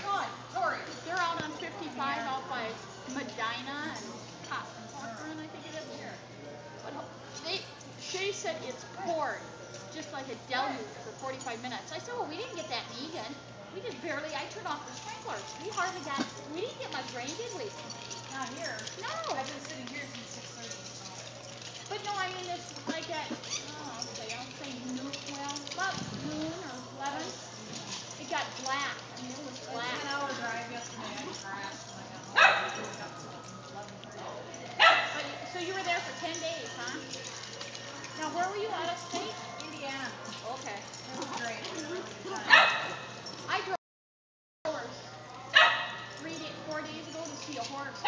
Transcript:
like sorry. they're out on 55 out by Medina and Cotton Corcoran, I think it is. Here. But they, Shay said it's poured just like a deluge for 45 minutes. I said, well, we didn't get that in Eagan. We just barely. I turned off the sprinklers. We hardly got. We didn't get much rain, did we? Not here. No. I've been sitting here since six thirty. But no, I mean it's like at It. I mean, it was Like black. ten hour drive yesterday, I crashed when I got home. It was up to eleven thirty. But, so you were there for 10 days, huh? Now, where were you out of state? Indiana, Okay. it was great. It was a really good time. I drove horse three days, four days ago to see a horse.